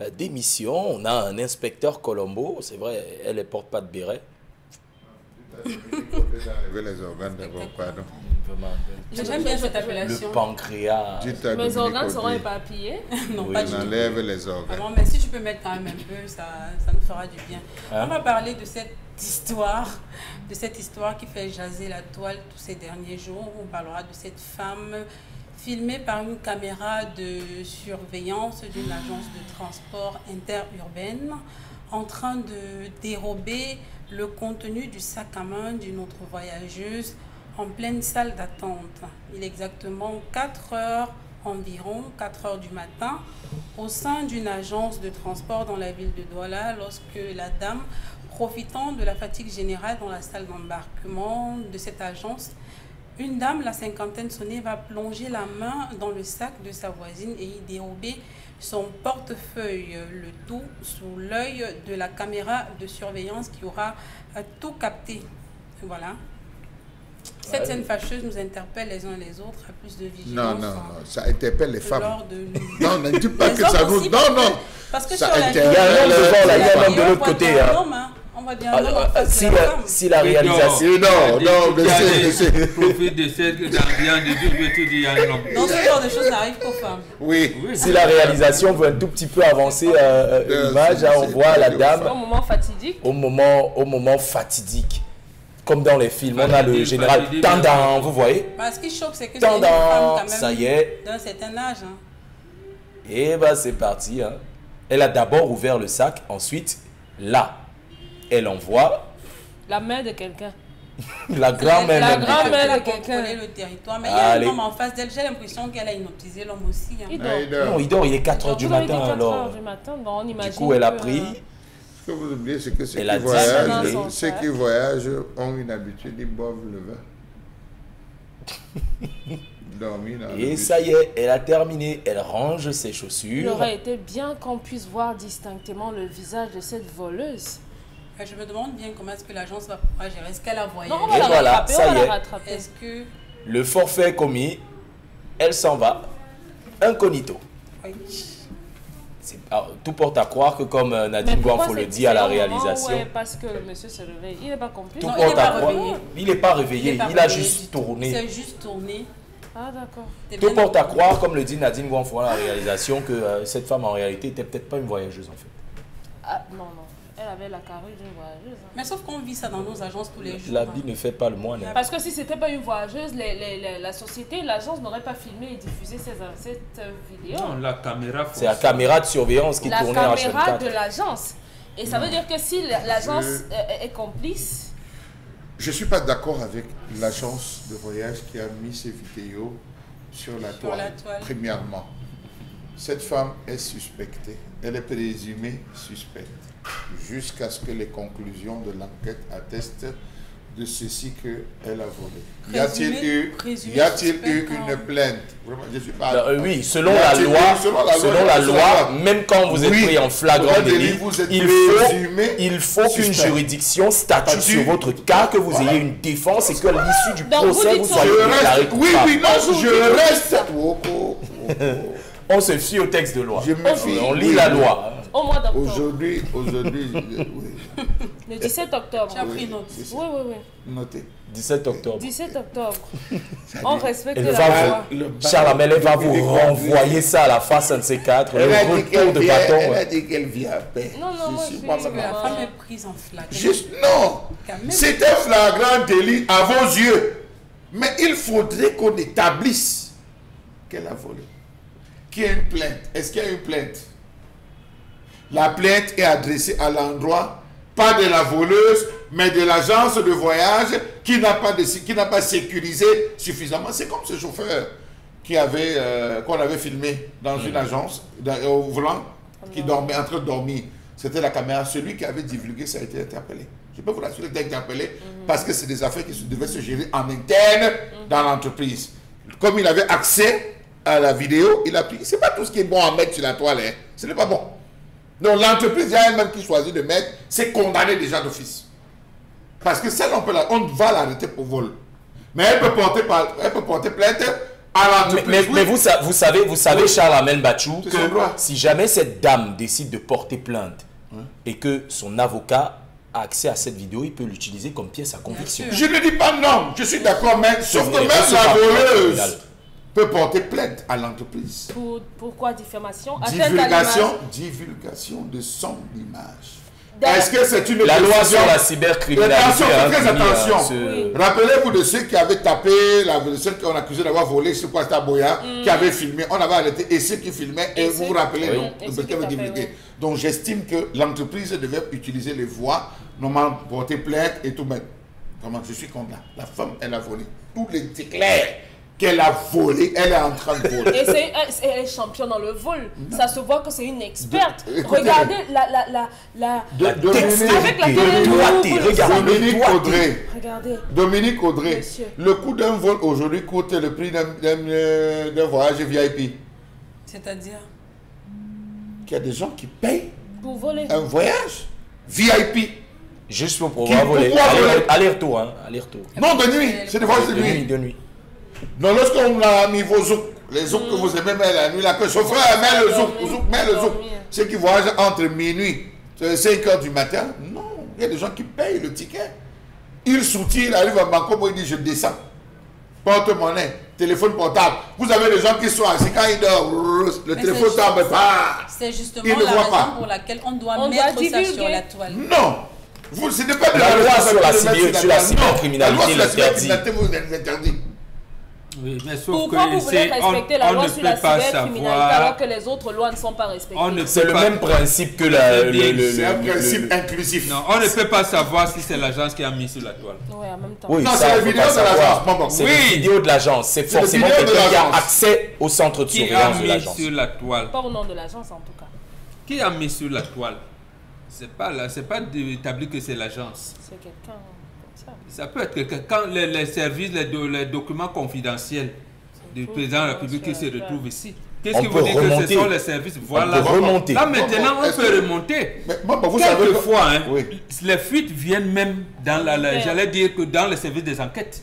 euh, d'émission. On a un inspecteur Colombo, c'est vrai, elle ne porte pas de béret. les organes d'abord, pardon. J'aime bien cette appellation. Le pancréas. Mes organes seront éparpillés. non, pas du tout. enlève les organes. mais si tu peux mettre quand même un peu, ça, ça nous fera du bien. Hein? On va parler de cette histoire, de cette histoire qui fait jaser la toile tous ces derniers jours. On parlera de cette femme filmée par une caméra de surveillance d'une agence de transport interurbaine en train de dérober le contenu du sac à main d'une autre voyageuse en pleine salle d'attente. Il est exactement 4 heures environ, 4 heures du matin, au sein d'une agence de transport dans la ville de Douala, lorsque la dame, profitant de la fatigue générale dans la salle d'embarquement de cette agence, une dame, la cinquantaine sonnée, va plonger la main dans le sac de sa voisine et y dérober son portefeuille, le tout sous l'œil de la caméra de surveillance qui aura tout capté. Voilà. Cette scène fâcheuse nous interpelle les uns les autres à plus de vigilance. Non, non, non, ça interpelle les femmes. Non, ne dis pas que ça nous... Non, non. Parce que ça sur la il y a un homme devant là, il y a un homme de l'autre côté. Hein. On va dire ah, ah, si, la, si la réalisation... Non, non, monsieur, Profite de cette ambiance de dire, je dire à un homme. Non, ce genre de choses n'arrive qu'aux femmes. Oui. Si la réalisation veut un tout petit peu avancer euh, euh l'image, hein, on voit la dame... Au moment fatidique. Au moment, au moment fatidique comme dans les films, on a le général Tendant, vous voyez Ce qui choque, c'est que c'est une femme quand même ça y est. d'un certain âge. Hein. Et ben c'est parti. Hein. Elle a d'abord ouvert le sac, ensuite, là, elle envoie... La main de quelqu'un. la grand-mère la grand-mère de quelqu'un. le territoire. Mais il y a un homme en face d'elle, j'ai l'impression qu'elle a hypnotisé l'homme aussi. Hein. Il dort. Non, il dort, il est 4 h du matin alors. Du matin, bon, on du coup, elle a pris... Ce que vous oubliez, c'est que ceux, qui voyagent, ceux qui voyagent ont une habitude, ils boivent le vin. Et ça y est, elle a terminé. Elle range ses chaussures. Il aurait été bien qu'on puisse voir distinctement le visage de cette voleuse. Je me demande bien comment est-ce que l'agence va pouvoir gérer. Est-ce qu'elle a voyagé Non, on va Et la voilà, rattraper, ça y est. Est-ce que... Le forfait commis, elle s'en va. Incognito. Oui tout porte à croire que comme euh, Nadine faut le dit à la réalisation. Ouais, parce que le monsieur se réveille. Il n'est pas complice. Tout porte à croire. Il n'est pas réveillé. Il, a juste tourné. Il a juste tourné. Ah, d'accord. Tout porte à croire, comme le dit Nadine Guanfo à la réalisation, que euh, cette femme en réalité n'était peut-être pas une voyageuse en fait. Ah, non, non elle avait la carrure d'une voyageuse. Hein. Mais sauf qu'on vit ça dans nos agences tous les jours. La vie ne fait pas le moine. Hein. Parce que si c'était pas une voyageuse, la société, l'agence n'aurait pas filmé et diffusé cette vidéo. Non, la caméra. C'est la caméra de surveillance qui tournait en La caméra de l'agence. Et ça veut dire que si l'agence est complice. Je ne suis pas d'accord avec l'agence de voyage qui a mis ces vidéos sur la, toile. Premièrement, cette femme est suspectée. Elle est présumée suspecte jusqu'à ce que les conclusions de l'enquête attestent de ceci qu'elle a volé. y a-t-il eu, y a-t-il eu une plainte? Je suis pas, euh, Oui, selon la, loi, selon la loi, même quand vous êtes pris en flagrant délit, il faut, il faut qu'une juridiction statue sur votre cas, que vous ayez une défense et que l'issue du procès vous, soyez déclaré Oui, oui, non, je reste. On se fie au texte de loi. on lit la loi. Au mois d'octobre. Aujourd'hui, aujourd'hui, oui. Le 17 octobre. Tu as pris note. Oui, oui, oui. Notez. 17 octobre. 17 octobre. On respecte la loi. Charles elle va vous renvoyer ça à la face de ces quatre. Elle a dit qu'elle vit à paix. Non, non, moi, je que la femme est prise en flagrant. Juste, non. C'était flagrant délit à vos yeux. Mais il faudrait qu'on établisse qu'elle a volé. Qu'il y a une plainte. Est-ce qu'il y a une plainte? La plainte est adressée à l'endroit, pas de la voleuse, mais de l'agence de voyage qui n'a pas, pas sécurisé suffisamment. C'est comme ce chauffeur qui avait, euh, qu'on avait filmé dans une agence, au volant, qui dormait en train de dormir. C'était la caméra. Celui qui avait divulgué, ça a été interpellé. Je peux vous l'assurer d'être interpellé mhm. parce que c'est des affaires qui devaient se gérer en interne dans l'entreprise. Comme il avait accès à la vidéo, il a pris. C'est pas tout ce qui est bon à mettre sur la toile. Hein. Ce n'est pas bon. Donc l'entreprise elle-même qui choisit de mettre, c'est condamné déjà d'office. Parce que celle on, peut on va l'arrêter pour vol. Mais elle peut, porter, elle peut porter plainte mais, mais, vous, vous, savez, vous savez Charles Amel Bachou, que si jamais cette dame décide de porter plainte et que son avocat a accès à cette vidéo, il peut l'utiliser comme pièce à conviction. Je ne dis pas non, je suis d'accord, mais sauf que même la voleuse peut porter plainte à l'entreprise. Pour, pourquoi diffamation? Divulgation, divulgation de son image. Est-ce que c'est une La loi sur la cybercriminalité. Attention, très attention. Rappelez-vous de ceux qui avaient tapé, la, ceux qu'on accusait d'avoir volé sur Costa Boya, mm. qui avaient filmé. On avait arrêté et ceux qui filmaient, et, vous vous rappelez, donc, donc j'estime que l'entreprise devait utiliser les voies, normalement porter plainte et tout. Mais comment je suis contre La femme, elle a volé. Tout est clair qu'elle a volé, elle est en train de voler. Et c'est, elle est championne dans le vol. Ça se voit que c'est une experte. regardez la, la, la, la, de, avec la Dominique Audrey. Regardez. Dominique Audrey. Le coût d'un vol aujourd'hui coûte le prix d'un voyage VIP. C'est-à-dire? Qu'il y a des gens qui payent pour voler un voyage VIP. Juste pour pouvoir voler. Aller-retour. Hein. Aller-retour. Non, de nuit. C'est des voyages de nuit. De nuit. Non, lorsqu'on a mis vos zouks, les zouks que vous aimez mettre la nuit, là, que chauffeur met le zouk, zouk, met le zouk. Ceux qui voyagent entre minuit et 5 heures du matin, non, il y a des gens qui payent le ticket. Il soutient, il arrive à Banco, il dit je descends. Porte-monnaie, téléphone portable. Vous avez des gens qui sont assis quand ils dorment, le téléphone tombe pas. C'est justement la raison pour laquelle on doit mettre ça sur la toile. Non. Vous, ce n'est pas de la, loi sur la, cybercriminalité l'interdit. vous l'interdit. Oui, mais sauf Pourquoi vous voulez respecter la loi sur la cybercriminalité alors que les autres lois ne sont pas respectées C'est le même principe que la, le, C'est un principe inclusif. Non, on ne peut pas savoir si c'est l'agence qui a mis sur la toile. Oui, en même temps. Oui, non, c'est la vidéo de l'agence. C'est la vidéo de l'agence. C'est forcément quelqu'un qui a accès au centre de surveillance de l'agence. Qui a mis sur la toile Pas au nom de l'agence en tout cas. Qui a mis sur la toile? C'est pas là, c'est pas établi que c'est l'agence. C'est quelqu'un. Ça peut être que quand les, services, les, documents confidentiels du président de la République qui se retrouvent ici, Qu'est-ce qui vous dit que ce sont les services? Voilà. remonter. Là maintenant, on peut remonter. Mais, vous Quelquefois, hein, les fuites viennent même dans la, j'allais dire que dans les services des enquêtes.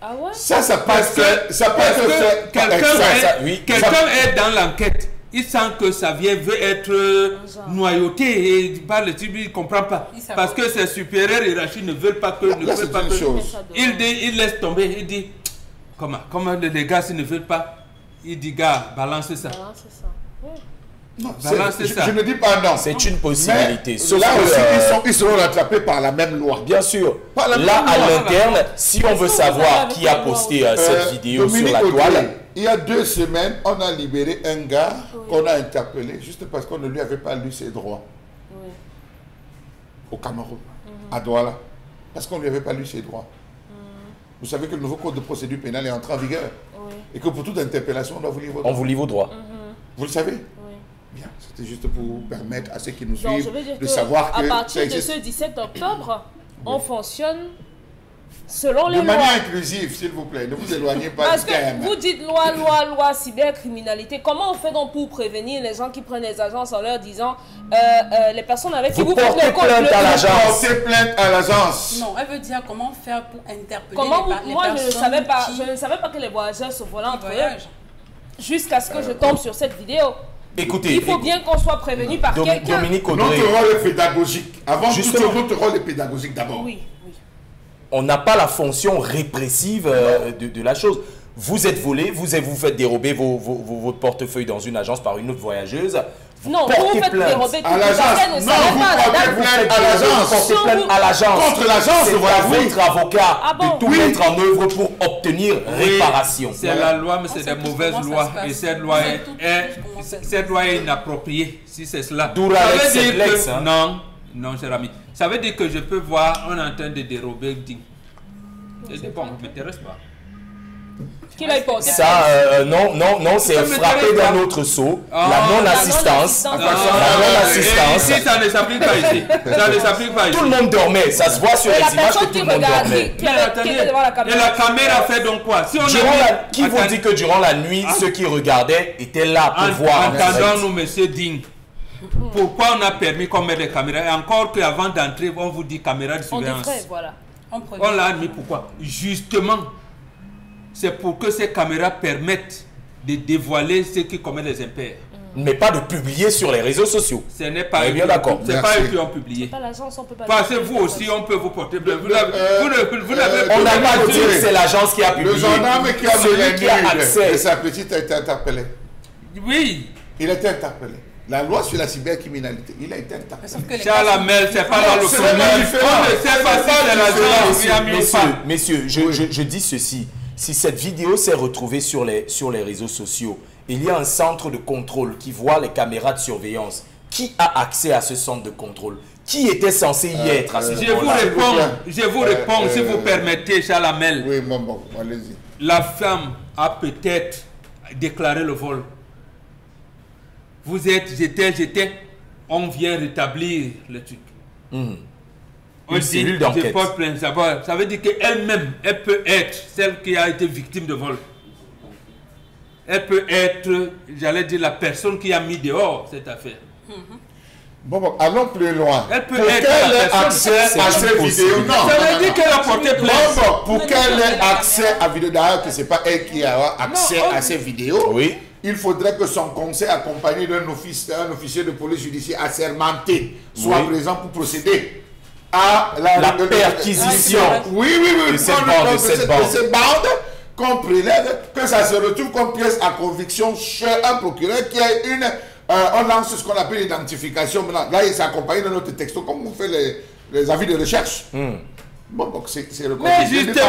Ah ouais? Ça, ça passe. Que, ça passe que quelqu'un est dans l'enquête il sent que ça vient, veut être noyauté et par le type, il ne comprend pas. Parce que ses supérieurs hiérarchiques ne veulent pas que. ne veulent pas que il, dit, il laisse tomber, il dit comment, comment les gars s'ils ne veulent pas, il dit gars, balance ça. Balance ça. Non, je, ça. je, ne dis pas non. C'est une possibilité. Sauf là aussi, ils, sont, ils, seront rattrapés par la même loi. Bien sûr. là, à l'interne, si on veut savoir qui a posté euh, cette euh, vidéo sur la toile, il y a deux semaines, on a libéré un gars qu'on a interpellé juste parce qu'on ne lui avait pas lu ses droits. Au Cameroun, mhm. à Douala. Parce qu'on ne lui avait pas lu ses droits. Mhm. Vous savez que le nouveau code de procédure pénale est entré en vigueur. Et que pour toute interpellation, on doit vous lire vos droits. On vous lit vos droits. Vous le savez Bien, c'était juste pour permettre à ceux qui nous suivent de savoir que. À partir de ce 17 octobre, on fonctionne selon les de manière inclusive, s'il vous plaît. Ne vous éloignez pas Parce que vous dites loi, loi, loi, cybercriminalité. Comment on fait donc pour prévenir les gens qui prennent les agences en leur disant euh, euh, les personnes avec qui vous, vous portez plainte à l'agence Portez plainte à l'agence. Non, elle veut dire comment faire pour interpeller comment les, Moi, je ne savais pas. Je ne savais pas que les voyageurs se volaient entre eux. Jusqu'à ce que je tombe sur cette vidéo. Écoutez, il faut bien qu'on soit prévenu par quelqu'un. Dominique Notre rôle est pédagogique. Avant tout, notre rôle est pédagogique d'abord. Oui on n'a pas la fonction répressive euh, de, la chose. Vous êtes volé, vous, vous faites dérober vos, votre portefeuille dans une agence par une autre voyageuse. Vous non, vous faites dérober à l'agence. Non, vous portez plainte à l'agence. Vous portez plainte à l'agence. Contre l'agence, c'est votre avocat ah de tout mettre en œuvre pour obtenir réparation. C'est la loi, mais c'est des mauvaises lois. Et cette loi est, cette loi est inappropriée, si c'est cela. D'où hein. Non, non, cher ami. Ça veut dire que je peux voir, on est en train de dérober C'est bon, ne m'intéresse pas. Qui l'a Ça, euh, non, non, non, c'est frappé d'un autre saut. Ah. la non-assistance. La non-assistance. Ici, ça ne s'applique pas ici. Ça ne s'applique pas ici. Tout le monde dormait. Ça se voit sur les images que tout le monde dormait. Et la caméra fait donc quoi? Si on Qui vous dit que durant la nuit, ah. ceux qui regardaient étaient là pour voir Entendons-nous, monsieur Ding. Pourquoi on a permis qu'on mette des caméras Et encore qu'avant d'entrer, on vous dit caméra de surveillance. On voilà. On, l'a mis pourquoi Justement, c'est pour que ces caméras permettent de dévoiler ceux qui commettent les impairs. Mais pas de publier sur les réseaux sociaux. Ce n'est pas bien d'accord. C'est pas eux qui ont publié. Pas l'agence, on peut pas. Parce que vous aussi, on peut vous porter Vous, vous, euh, on n'a pas dit que c'est l'agence qui a publié. Le gendarme qui a celui qui a accès. Et sa petite a été interpellée. Oui. Il a été interpellé. La loi sur la cybercriminalité, il a été interpellé. Charles Amel, c'est pas dans le commun. On ne sait pas si c'est la Messieurs, messieurs je, je, je dis ceci. Si cette vidéo s'est retrouvée sur les, sur les réseaux sociaux, il y a un centre de contrôle qui voit les caméras de surveillance. Qui a accès à ce centre de contrôle? Qui était censé y euh, être à ce euh, Je vous réponds, je vous réponds si vous permettez, Chalamel. Oui, bon, bon, allez-y. La femme a peut-être déclaré le vol. Vous êtes, j'étais, j'étais, on vient rétablir le truc. Mmh. On Une dit, je porte plainte. Ça veut dire qu'elle-même, elle peut être celle qui a été victime de vol elle peut être, j'allais dire, la personne qui a mis dehors cette affaire. Bon, bon, allons plus loin. Elle peut pour être qu'elle ait accès à ces vidéos, non. Ça veut dire qu'elle a porté plainte. Bon, bon, pour qu'elle ait accès à vidéos, d'ailleurs, que ce n'est pas elle qui a accès à ces vidéos, oui. Il faudrait que son conseil, accompagné d'un officier, officier de police judiciaire assermenté, soit présent pour procéder à la, perquisition oui, oui, oui, de cette bande qu'on prélève, que ça se retrouve comme pièce à conviction chez un procureur qui a une... Euh, on lance ce qu'on appelle l'identification. Là, il s'accompagne de notre texto, comme on fait les, les avis de recherche. Hmm. Bon, donc c'est le Mais justement,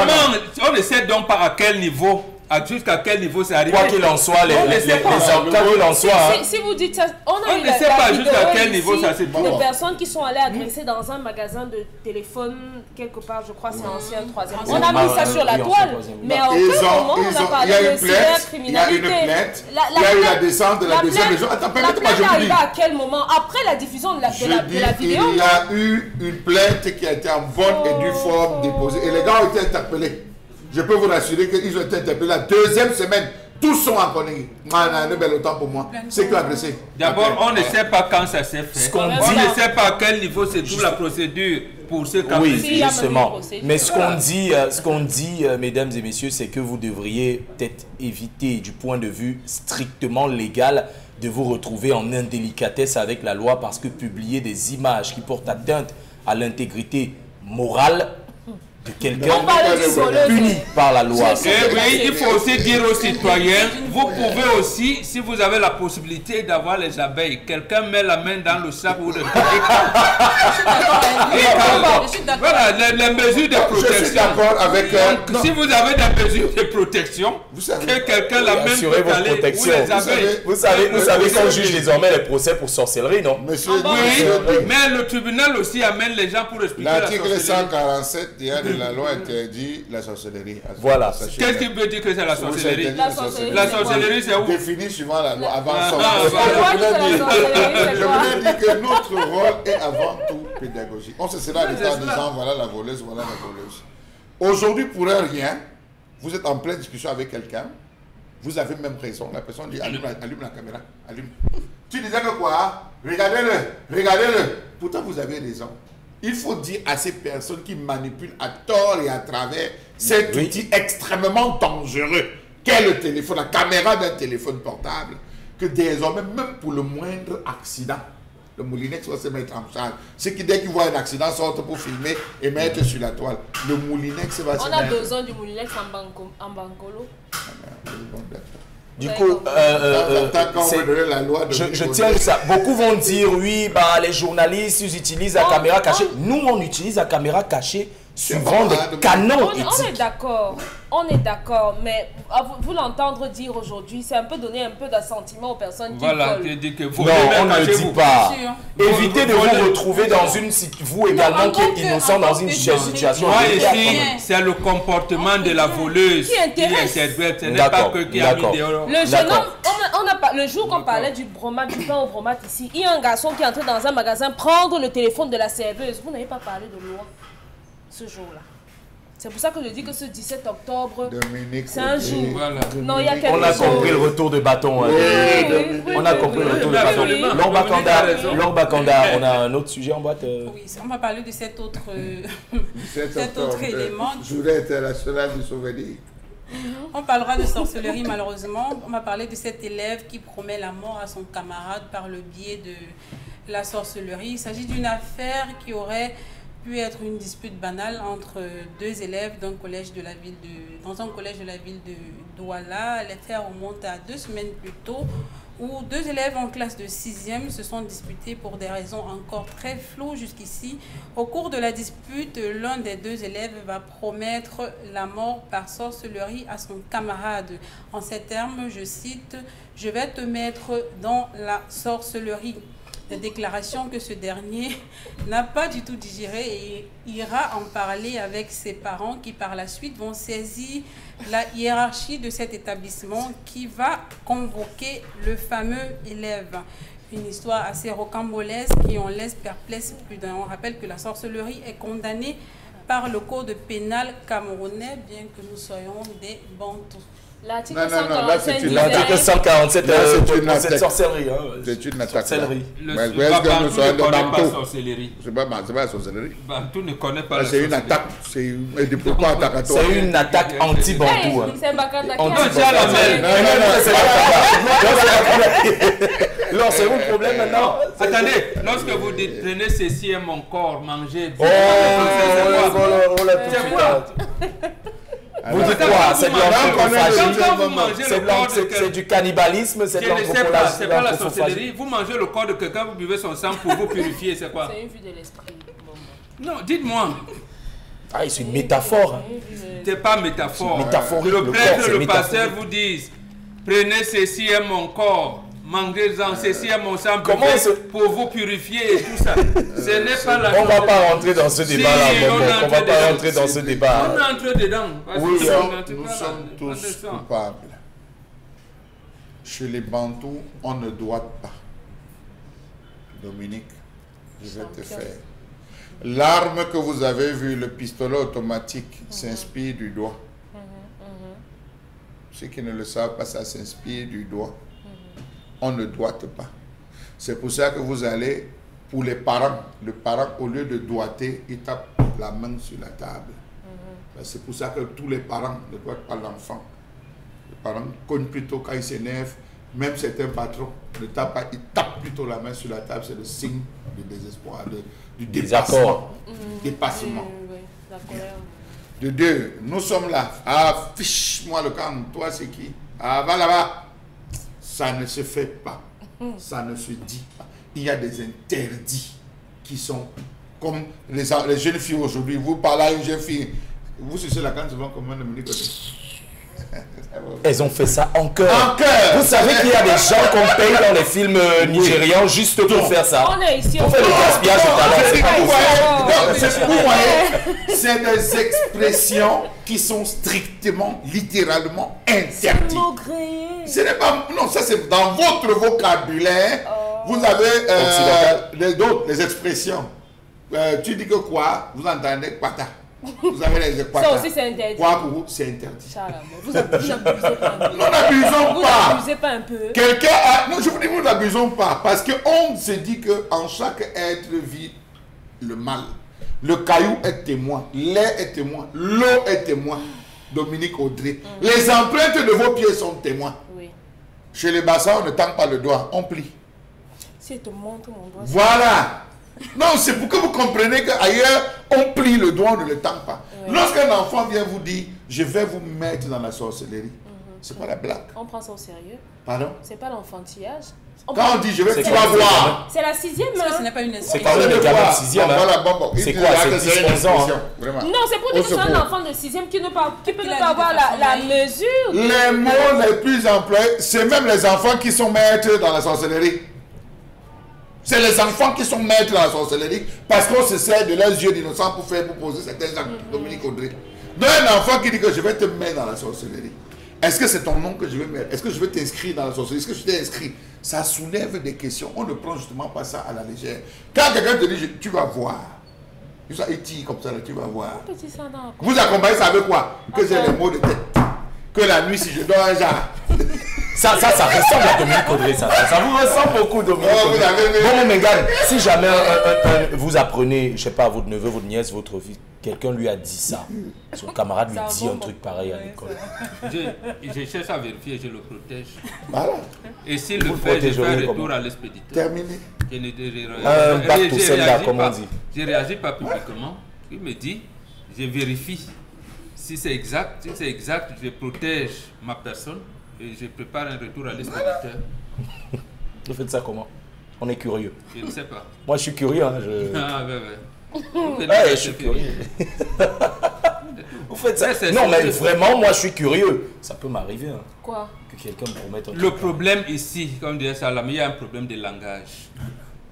on ne sait donc pas à quel niveau? Jusqu'à quel niveau c'est arrivé? Quoi qu'il en soit, les, les, les, en soit. Si, si, vous dites ça, on a on ne sait pas jusqu'à quel niveau ça s'est passé. Des personnes qui sont allées agresser dans un magasin de téléphone, quelque part, je crois, c'est ancien troisième. On a mis ça sur la toile, mais en aucun moment, on n'a parlé de cybercriminalité. Il y a une plainte, il y a eu la descente de la deuxième maison. Attends, permettez-moi, je vous dis. à quel moment? Après la diffusion de la vidéo Il y a eu une plainte qui a été en bonne et due forme déposée. Et les gars ont été interpellés je peux vous rassurer qu'ils ont été interpellés la deuxième semaine. Tous sont en connerie. Un bel autant pour moi. C'est qui a agressé. D'abord, on ne sait pas quand ça s'est fait. on ne sait pas à quel niveau c'est toute la procédure pour ce cas Oui, justement. Mais ce qu'on dit, euh, ce qu'on dit, euh, mesdames et messieurs, c'est que vous devriez peut-être éviter, du point de vue strictement légal, de vous retrouver en indélicatesse avec la loi parce que publier des images qui portent atteinte à l'intégrité morale quelqu'un puni par la loi. Et eh oui, il faut aussi dire aux citoyens, vous pouvez aussi, si vous avez la possibilité d'avoir les abeilles, quelqu'un met la main dans le sac ou le Voilà, les, mesures de protection. Avec... Euh, si vous avez des mesures de protection, vous savez, que quelqu'un la main peut aller les abeilles. Vous savez, vous savez qu'on juge désormais les procès pour sorcellerie, non? Monsieur, Oui, mais le tribunal aussi amène les gens pour expliquer. L'article 147 de la loi interdit la sorcellerie. Voilà. Qu'est-ce qui veut dire que c'est la sorcellerie La sorcellerie, la sorcellerie c'est où? Défini suivant la loi. Avant ah, ah, Je voulais dire que notre rôle est avant tout pédagogique. On se sera arrêté en disant voilà la voleuse, voilà la voleuse. Aujourd'hui, pour un rien, vous êtes en pleine discussion avec quelqu'un, vous avez même raison. La personne dit allume la, allume la caméra, allume. Tu disais que quoi Regardez-le, regardez-le. Pourtant, vous avez raison. Il faut dire à ces personnes qui manipulent à tort et à travers cet outil extrêmement dangereux qu'est le téléphone, la caméra d'un téléphone portable, que désormais, même pour le moindre accident, le moulinex va se mettre en charge. Ceux qui, dès qu'ils voient un accident, sortent pour filmer et mettre sur la toile. Le moulinex va se mettre... On a besoin du moulinex en, banco, en bancolo. Ah, du coup, euh, euh, je, je tiens ça. Beaucoup vont dire, oui, bah, les journalistes, ils utilisent la caméra cachée. Nous, on utilise la caméra cachée suivant des canons on, on est d'accord, on est d'accord, mais vous, l'entendre dire aujourd'hui, c'est un peu donner un peu d'assentiment aux personnes qui Voilà, dit que vous Non, on ne le dit pas. Évitez de vous retrouver dans une vous également qui êtes innocent dans une situation. Moi ici, c'est le comportement de la voleuse qui intéresse. Ce n'est pas que qui a mis Le jeune homme, on a, le jour qu'on parlait du bromate, du pain au bromate ici, il y a un garçon qui est entré dans un magasin prendre le téléphone de la serveuse. Vous n'avez pas parlé de loi ce jour-là. C'est pour ça que je dis que ce 17 octobre, c'est un jour. Non, il y a On a compris le retour de bâton. Hein. on a compris le retour de bâton. Laure Bakanda, on a un autre sujet en boîte. Euh. Oui, on va parler de cet autre, cet autre élément. Journée internationale du souvenir. On parlera de sorcellerie malheureusement. On va parler de cet élève qui promet la mort à son camarade par le biais de la sorcellerie. Il s'agit d'une affaire qui aurait pu être une dispute banale entre deux élèves d'un collège de la ville de, dans un collège de la ville de Douala. L'affaire remonte à deux semaines plus tôt où deux élèves en classe de 6e se sont disputés pour des raisons encore très floues jusqu'ici. Au cours de la dispute, l'un des deux élèves va promettre la mort par sorcellerie à son camarade. En ces termes, je cite, « Je vais te mettre dans la sorcellerie » des déclarations que ce dernier n'a pas du tout digéré et ira en parler avec ses parents qui par la suite vont saisir la hiérarchie de cet établissement qui va convoquer le fameux élève. Une histoire assez rocambolesque qui en laisse perplexe plus d'un. On rappelle que la sorcellerie est condamnée par le code pénal camerounais, bien que nous soyons des bantous. L'article 147, L'article 147, c'est une attaque. sorcellerie. Hein. C'est une attaque. Sorcellerie. Le, mais est-ce que nous sommes de pas sorcellerie C'est pas, pas la sorcellerie. Bantou ne connaît pas la C'est une attaque. C'est une attaque une anti-bantou. Non, c'est le problème maintenant Attendez, lorsque vous dites prenez ceci et mon corps, mangez. Oh, c'est quoi? vous dites quoi? C'est du cannibalisme C'est pas la sorcellerie. Vous mangez le corps de quelqu'un, vous buvez son sang pour vous purifier, c'est quoi? C'est une vue de l'esprit. Non, dites-moi. Ah, c'est une métaphore. C'est pas métaphore. Métaphorique. Le prêtre, le pasteur vous disent prenez ceci et mon corps mangez-en, ceci à mon sang pour vous purifier et tout ça. Ce n'est pas la On ne va pas rentrer dans ce débat là. on ne va pas rentrer dans ce débat. On entre dedans. Oui, nous sommes tous coupables. Chez les Bantous, on ne doit pas. Dominique, je vais te faire. L'arme que vous avez vue, le pistolet automatique, mhm. s'inspire du doigt. Mhm, mhm. Ceux qui ne le savent pas, ça s'inspire du doigt on ne doite pas. C'est pour ça que vous allez, pour les parents, le parent, au lieu de doiter, il tape la main sur la table. Mhm. C'est pour ça que tous les parents ne doivent pas l'enfant. Les parents cognent plutôt quand ils s'énervent. Même certains patrons ne tapent pas, ils tapent plutôt la main sur la table. C'est le signe du désespoir, du dépassement. Mhm. Dépassement. de deux, nous sommes là. Ah, fiche-moi le camp. Toi, c'est qui? Ah, va là-bas. Ça ne se fait pas. Ça ne se dit pas. Il y a des interdits qui sont comme les, les jeunes filles aujourd'hui. Vous parlez à une jeune fille, vous sucez la canne souvent comme un elles ont fait ça en cœur. En cœur. Vous savez qu'il y a des gens qu'on paye dans les films euh, nigérians juste pour faire ça. On est ici. On fait le gaspillage de C'est des expressions qui sont strictement, littéralement interdites. Ce n'est pas. Non, ça c'est dans votre vocabulaire. Oh. Vous avez euh, les autres, les expressions. Euh, tu dis que quoi? Vous entendez pata. Vous avez les équateurs. Ça aussi, c'est interdit. Quoi pour vous, c'est interdit. vous pas. Nous n'abusons pas. Vous n'abusez pas un peu. Quelqu'un a... Non, je vous dis, nous n'abusons pas. Parce qu'on se dit qu'en chaque être vit le mal. Le caillou est témoin. L'air est témoin. L'eau est témoin. Dominique Audrey. Mm. Les empreintes de vos pieds sont témoins. Oui. Chez les bassins, on ne tend pas le doigt. On plie. Si te montre mon doigt. Voilà. Non, c'est pour que vous compreniez qu'ailleurs, on plie le doigt, on ne le tend pas. Lorsqu'un enfant vient vous dire, je vais vous mettre dans la sorcellerie, mhm. c'est pas la blague. On prend ça au sérieux. Pardon? C'est pas l'enfantillage. Quand on dit je vais, tu vas voir. C'est la sixième, hein. Ce n'est pas une C'est quand même le gamin de sixième. C'est quoi C'est 10 ans. Non, c'est pour dire que c'est un enfant de sixième qui, ne qui peut ne pas avoir la, mesure. Les mots les plus employés, c'est même les enfants qui sont maîtres dans la sorcellerie. C'est les enfants qui sont maîtres dans la sorcellerie parce qu'on se sert de leurs yeux d'innocents pour faire pour poser certains actes. Mm-hmm. Dominique Audrey. un enfant qui dit que je vais te mettre dans la sorcellerie. Est-ce que c'est ton nom que je vais mettre? Est-ce que je vais t'inscrire dans la sorcellerie? Est-ce que je t'ai inscrit? Ça soulève des questions. On ne prend justement pas ça à la légère. Quand quelqu'un te dit, tu vas voir. Ça dit comme ça, tu vas voir. Vous accompagnez ça avec quoi? Que j'ai les mots de tête. Que la nuit, si je dors un genre. Ça, ça, ça ressemble à Dominique Audrey, ça. Ça vous ressemble beaucoup, Dominique oh, Bon, Mégane, si jamais vous apprenez, je sais pas, votre neveu, votre nièce, votre fils, quelqu'un lui a dit ça, son camarade lui dit un truc pareil à l'école. Je, cherche à vérifier, je le protège. Voilà. Et s'il le fait, je fais un retour à l'expéditeur. Terminé. Un bac pour celle-là, comme on dit? Je réagis pas publiquement. Il me dit, je vérifie. Si c'est exact, si c'est exact, je protège ma personne et je prépare un retour à l'expéditeur. Vous faites ça comment? On est curieux. Je ne sais pas. Moi, je suis curieux. Hein, je... Ah, ouais, ouais. ouais je suis curieux. Vous faites ça Non, mais vraiment, moi, je suis curieux. Ça peut m'arriver. Hein. Quoi? Que quelqu'un me promette un Le problème ici, comme disait Salam, il y a un problème de langage.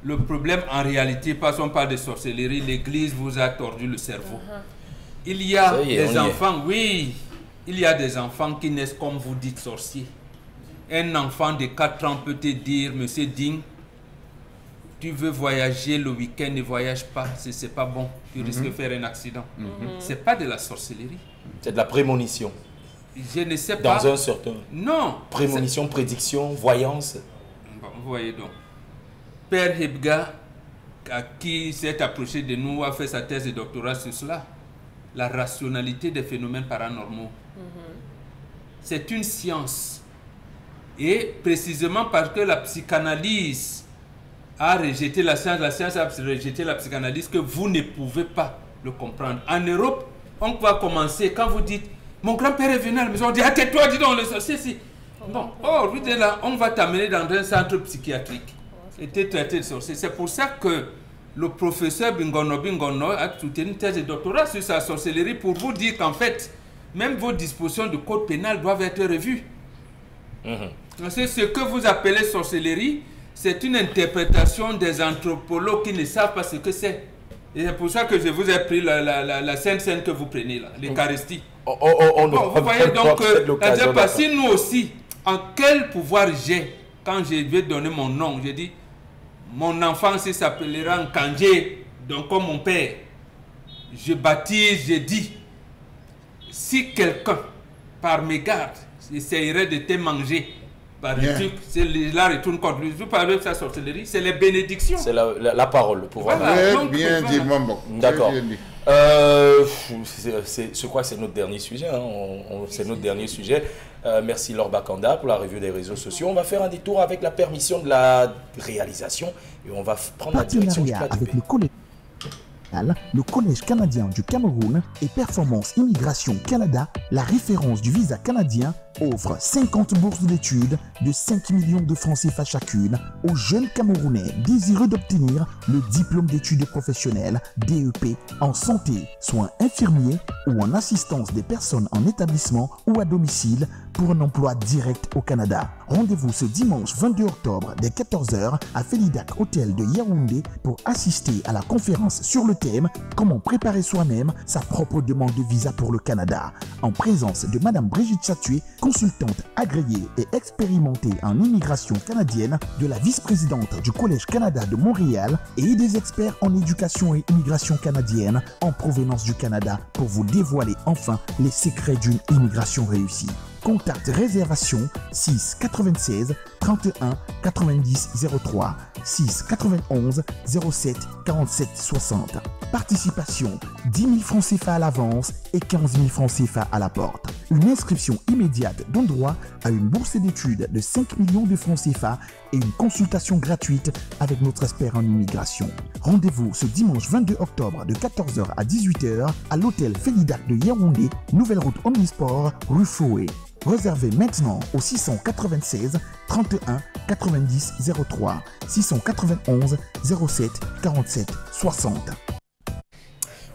Le problème, en réalité, passons par des sorcelleries, l'Église vous a tordu le cerveau. Uh-huh. Il y a des enfants, oui, il y a des enfants qui naissent comme vous dites sorciers. Un enfant de 4 ans peut te dire, Monsieur Ding, tu veux voyager le week-end, ne voyage pas, ce n'est pas bon, tu risques de mhm. faire un accident. Mhm. Ce n'est pas de la sorcellerie. C'est de la prémonition. Je ne sais pas. Dans un certain. Non. Prémonition, prédiction, voyance. vous voyez donc. Père Hebga, qui s'est approché de nous, a fait sa thèse de doctorat sur cela. La rationalité des phénomènes paranormaux. C'est une science. Et précisément parce que la psychanalyse a rejeté la science, la science a rejeté la psychanalyse, que vous ne pouvez pas le comprendre. En Europe, on va commencer, quand vous dites, mon grand-père est venu à la maison, on dit, ah, tais-toi, dis donc, le sorcier, si. Bon, oh, là, on va t'amener dans un centre psychiatrique et traité de sorcier. C'est pour ça que le professeur Bingono Bingono a soutenu une thèse de doctorat sur sa sorcellerie pour vous dire qu'en fait, même vos dispositions du code pénal doivent être revues. Mhm. Ce que vous appelez sorcellerie, c'est une interprétation des anthropologues qui ne savent pas ce que c'est. Et c'est pour ça que je vous ai pris la, la, la, scène, scène que vous prenez là, l'Eucharistie. Oh, oh, oh, vous voyez donc, euh, si nous aussi, en quel pouvoir j'ai quand je vais donner mon nom, je dis, mon enfant s'appellera Nkandje, donc comme mon père. Je baptise, je dis, si quelqu'un, par mégarde, essayerait de te manger, par truc, c'est la retourne contre lui. Vous parlez de sa sorcellerie, c'est les bénédictions. C'est la, la, parole, le pouvoir. bien dit, maman. D'accord. Euh, je crois que c'est notre dernier sujet. Hein. C'est notre dernier sujet. Euh, merci Laure Bakanda pour la revue des réseaux sociaux. On va faire un détour avec la permission de la réalisation et on va prendre la direction du avec le le Collège canadien du Cameroun et Performance Immigration Canada, la référence du visa canadien, offre 50 bourses d'études de 5 millions de francs CFA chacune aux jeunes Camerounais désireux d'obtenir le diplôme d'études professionnelles DEP en santé, soins infirmiers ou en assistance des personnes en établissement ou à domicile pour un emploi direct au Canada. Rendez-vous ce dimanche 22 octobre dès 14h à Felidac Hôtel de Yaoundé pour assister à la conférence sur le thème Comment préparer soi-même sa propre demande de visa pour le Canada en présence de Madame Brigitte Chatué, consultante agréée et expérimentée en immigration canadienne, de la vice-présidente du Collège Canada de Montréal et des experts en éducation et immigration canadienne en provenance du Canada pour vous dévoiler enfin les secrets d'une immigration réussie. Contact réservation 6 96 31 90 03 6 91 07 47 60. Participation 10 000 francs CFA à l'avance et 15 000 francs CFA à la porte. Une inscription immédiate donne droit à une bourse d'études de 5 millions de francs CFA et une consultation gratuite avec notre expert en immigration. Rendez-vous ce dimanche 22 octobre de 14h à 18h à l'hôtel Félidac de Yaoundé, nouvelle route Omnisport, rue Fouet. Réservez maintenant au 696 31 90 03 691 07 47 60.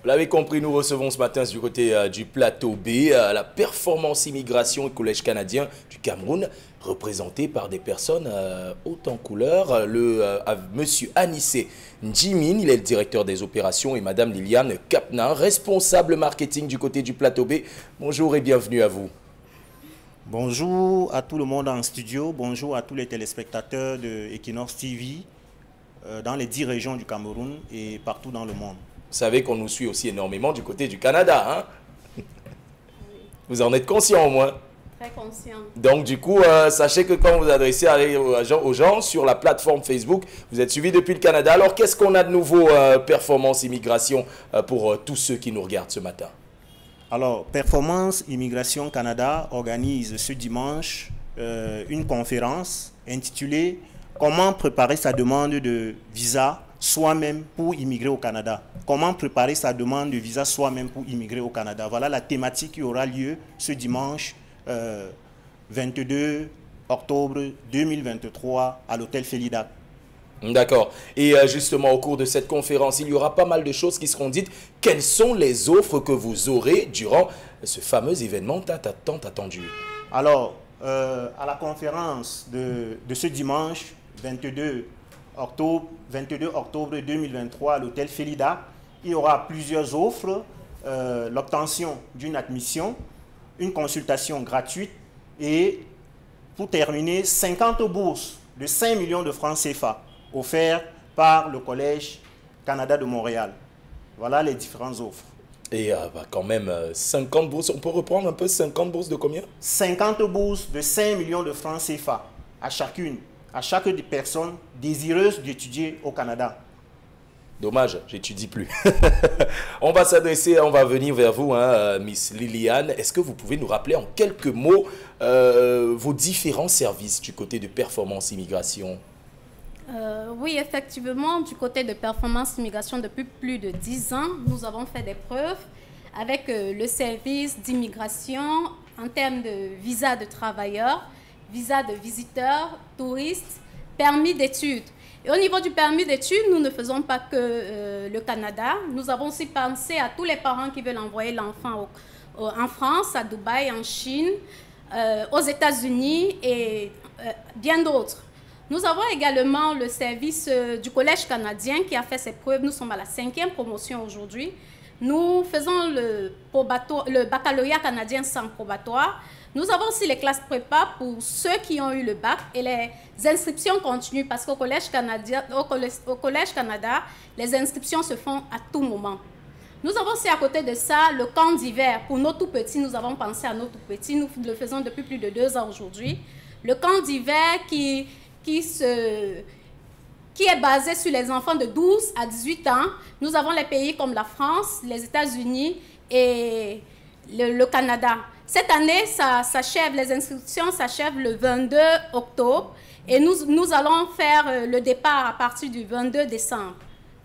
Vous l'avez compris, nous recevons ce matin du côté euh, du plateau B euh, la performance immigration et collège canadien du Cameroun, représenté par des personnes euh, hautes en couleur. Le monsieur Anissé Njimin, il est le directeur des opérations, et madame Liliane Kapna, responsable marketing du côté du plateau B. Bonjour et bienvenue à vous. Bonjour à tout le monde en studio, bonjour à tous les téléspectateurs de Equinox TV dans les dix régions du Cameroun et partout dans le monde. Vous savez qu'on nous suit aussi énormément du côté du Canada. Hein? Vous en êtes conscient au moins? Très consciente. Donc, du coup, euh, sachez que quand vous adressez aux gens, sur la plateforme Facebook, vous êtes suivi depuis le Canada. Alors, qu'est-ce qu'on a de nouveau, euh, Performance Immigration, euh, pour tous ceux qui nous regardent ce matin? Alors, Performance Immigration Canada organise ce dimanche une conférence intitulée Comment préparer sa demande de visa soi-même pour immigrer au Canada. Comment préparer sa demande de visa soi-même pour immigrer au Canada. Voilà la thématique qui aura lieu ce dimanche 22 euh, octobre 2023 à l'hôtel Felida. D'accord. Et euh, justement, au cours de cette conférence, il y aura pas mal de choses qui seront dites. Quelles sont les offres que vous aurez durant ce fameux événement tant attendu? Alors, euh, à la conférence de, ce dimanche 22 octobre, 22 octobre 2023 à l'hôtel Felida. Il y aura plusieurs offres, euh, l'obtention d'une admission, une consultation gratuite et pour terminer, 50 bourses de 5 millions de francs CFA offertes par le Collège Canada de Montréal. Voilà les différentes offres. Et euh, bah, quand même, 50 euh, bourses, on peut reprendre un peu 50 bourses de combien? 50 bourses de 5 millions de francs CFA à chacune à chaque personne désireuse d'étudier au Canada. Dommage, j'étudie plus. on va s'adresser, on va venir vers vous, hein, euh, Miss Liliane. Est-ce que vous pouvez nous rappeler en quelques mots euh, vos différents services du côté de Performance Immigration? Euh, Oui, effectivement, du côté de Performance Immigration, depuis plus de 10 ans, nous avons fait des preuves avec le service d'immigration en termes de visa de travailleurs visa de visiteurs, touristes, permis d'études. Et au niveau du permis d'études, nous ne faisons pas que euh, le Canada. Nous avons aussi pensé à tous les parents qui veulent envoyer l'enfant en France, à Dubaï, en Chine, euh, aux États-Unis et euh, bien d'autres. Nous avons également le service du Collège canadien qui a fait ses preuves. Nous sommes à la cinquième promotion aujourd'hui. Nous faisons le, baccalauréat canadien sans probatoire. Nous avons aussi les classes prépa pour ceux qui ont eu le bac et les inscriptions continuent parce qu'au Collège, au Collège, Canada, les inscriptions se font à tout moment. Nous avons aussi à côté de ça le camp d'hiver. Pour nos tout petits, nous avons pensé à nos tout petits. Nous le faisons depuis plus de deux ans aujourd'hui. Le camp d'hiver qui, qui, se, qui est basé sur les enfants de 12 à 18 ans. Nous avons les pays comme la France, les États-Unis et le Canada. Cette année, ça s'achève, les inscriptions s'achèvent le 22 octobre et nous, nous allons faire euh, le départ à partir du 22 décembre.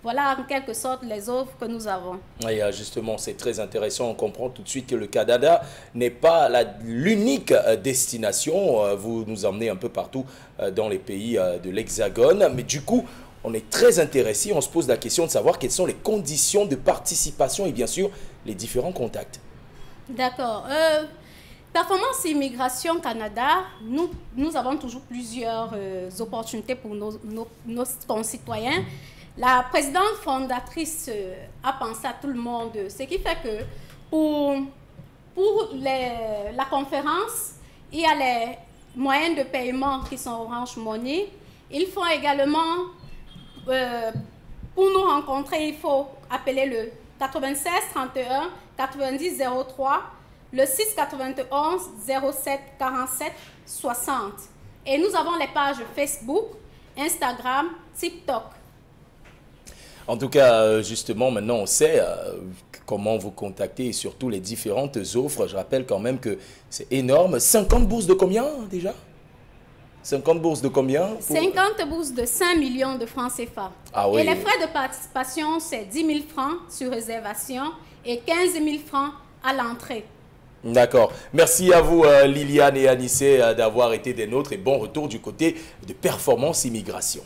Voilà en quelque sorte les offres que nous avons. Et ah, justement, c'est très intéressant. On comprend tout de suite que le Canada n'est pas l'unique euh, destination. Euh, vous nous emmenez un peu partout dans les pays de l'Hexagone. Mais du coup, on est très intéressé. On se pose la question de savoir quelles sont les conditions de participation et bien sûr les différents contacts. D'accord. Euh, Performance Immigration Canada, nous, nous avons toujours plusieurs euh, opportunités pour nos, nos, concitoyens. La présidente fondatrice euh, a pensé à tout le monde, ce qui fait que pour, la conférence, il y a les moyens de paiement qui sont Orange Money. Il faut également, pour nous rencontrer, il faut appeler le 96 31 90 03, le 6 91 07 47 60. Et nous avons les pages Facebook, Instagram, TikTok. En tout cas, euh, justement, maintenant, on sait euh, comment vous contacter et surtout les différentes offres. Je rappelle quand même que c'est énorme. 50 bourses de combien déjà? 50 bourses de combien 50 bourses de 5 millions de francs CFA. Ah oui. Et les frais de participation, c'est 10 000 francs sur réservation et 15 000 francs à l'entrée. D'accord. Merci à vous, euh, Liliane et Anissé, d'avoir été des nôtres et bon retour du côté de Performance Immigration.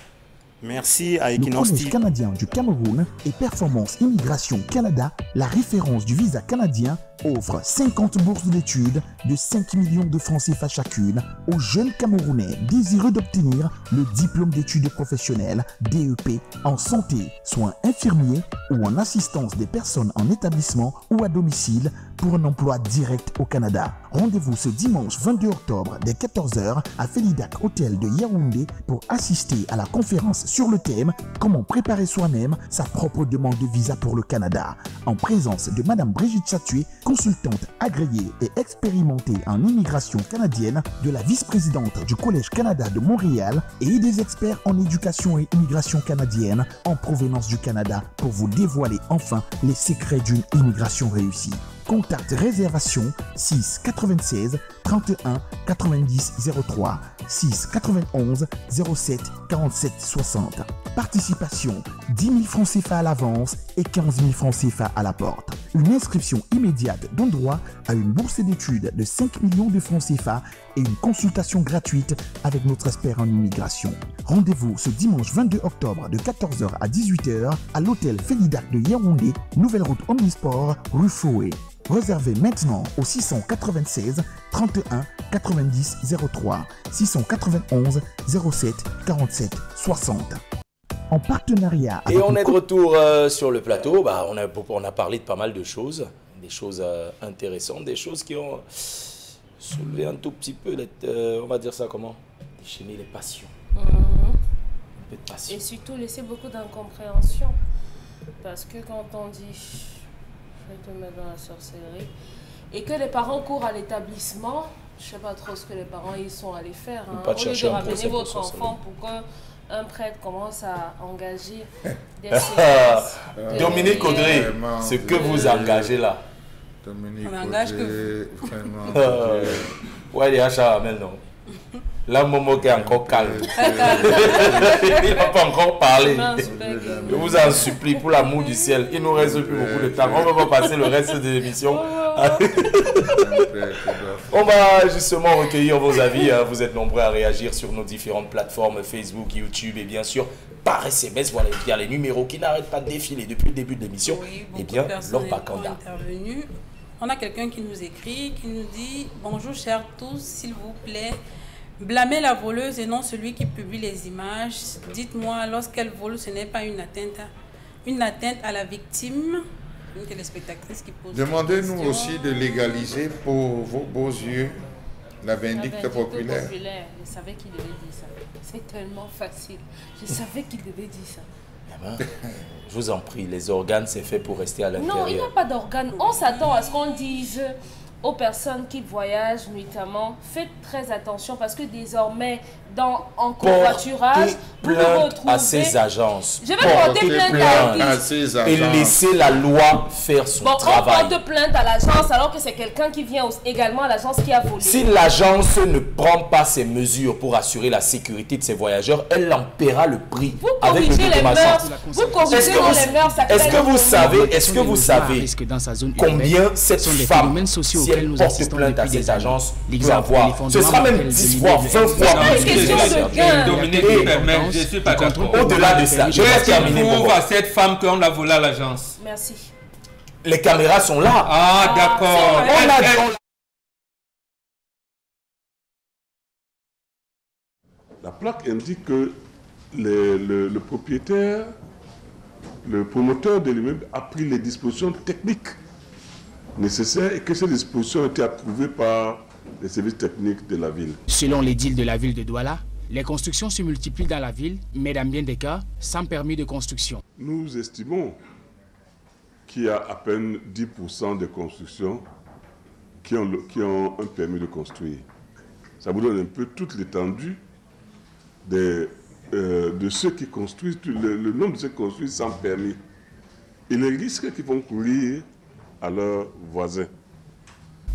Merci à Equinox Le canadien du Cameroun et Performance Immigration Canada, la référence du visa canadien offre 50 bourses d'études de 5 millions de francs CFA chacune aux jeunes Camerounais désireux d'obtenir le diplôme d'études professionnelles DEP en santé, soins infirmiers ou en assistance des personnes en établissement ou à domicile pour un emploi direct au Canada. Rendez-vous ce dimanche 22 octobre dès 14h à Felidac Hôtel de Yaoundé pour assister à la conférence sur le thème Comment préparer soi-même sa propre demande de visa pour le Canada en présence de Madame Brigitte Chatué, consultante agréée et expérimentée en immigration canadienne, de la vice-présidente du Collège Canada de Montréal et des experts en éducation et immigration canadienne en provenance du Canada pour vous dévoiler enfin les secrets d'une immigration réussie. Contact réservation 6 96 31 90 03 6 91 07 47 60. Participation 10 000 francs CFA à l'avance et 15 000 francs CFA à la porte. Une inscription immédiate donne droit à une bourse d'études de 5 millions de francs CFA et une consultation gratuite avec notre expert en immigration. Rendez-vous ce dimanche 22 octobre de 14h à 18h à l'hôtel Félidac de Yaoundé, nouvelle route Omnisport, rue Foué. Réservez maintenant au 696 31 90 03 691 07 47 60 en partenariat Et on est de retour euh, sur le plateau. Bah, on, a, on a parlé de pas mal de choses, des choses euh, intéressantes, des choses qui ont soulevé un tout petit peu, euh, on va dire ça comment? Déchaîner les passions. Mhm. Un peu de passion. Et surtout laisser beaucoup d'incompréhension. Parce que quand on dit te mettre dans la sorcellerie. Et que les parents courent à l'établissement, je sais pas trop ce que les parents ils sont allés faire. Hein. Au lieu de ramener votre enfant pour qu'un prêtre commence à engager des séances. Dominique Audrey, ce que vous engagez là. Dominique On engage que Ouais, il y a ça, mais non. Là, Momo est encore calme. il n'a pas encore parlé. Je vous en supplie, pour l'amour du ciel, il nous reste plus beaucoup de temps. On va pas passer le reste de l'émission. On va justement recueillir vos avis. Hein. Vous êtes nombreux à réagir sur nos différentes plateformes Facebook, YouTube et bien sûr par SMS. Voilà, il y a les numéros qui n'arrêtent pas de défiler depuis le début de l'émission. et eh bien, leur Bakanda. On a quelqu'un qui nous écrit, qui nous dit Bonjour chers tous, s'il vous plaît, Blâmer la voleuse et non celui qui publie les images. Dites-moi, lorsqu'elle vole, ce n'est pas une atteinte, une atteinte à la victime Une téléspectatrice qui pose. Demandez-nous aussi de légaliser pour vos beaux yeux la vindicte, populaire. Je savais qu'il devait dire ça. C'est tellement facile. Je savais qu'il devait dire ça. Eh ben, je vous en prie, les organes, c'est fait pour rester à l'intérieur. Non, il n'y a pas d'organes. On s'attend à ce qu'on dise aux personnes qui voyagent nuitamment, faites très attention parce que désormais, dans, en covoiturage, vous retrouvez... à ces agences. Je vais porter plainte, à, ces agences. Et laisser la loi faire son bon, travail. On porte plainte à l'agence alors que c'est quelqu'un qui vient également à l'agence qui a volé. Si l'agence ne prend pas ses mesures pour assurer la sécurité de ses voyageurs, elle en paiera le prix. Vous avec corrigez les mœurs. Vous corrigez les mœurs. Est-ce que vous savez, est-ce que vous savez combien cette femme si elle porte plainte à ces agences, peut avoir. Ce sera même 10 fois, 20 fois Dominique, je suis pas d'accord. Au-delà de ça, je vais terminer. à cette femme qu'on a volé à l'agence? Merci. Les caméras sont là. Ah, d'accord. La plaque indique que le, propriétaire, le promoteur de l'immeuble a pris les dispositions techniques nécessaires et que ces dispositions ont été approuvées par les services techniques de la ville. Selon les deals de la ville de Douala, les constructions se multiplient dans la ville, mais dans bien des cas, sans permis de construction. Nous estimons qu'il y a à peine 10% de constructions qui ont, qui ont, un permis de construire. Ça vous donne un peu toute l'étendue de, euh, de ceux qui construisent, le, le, nombre de ceux qui construisent sans permis. Et les risques qu'ils vont courir à leurs voisins.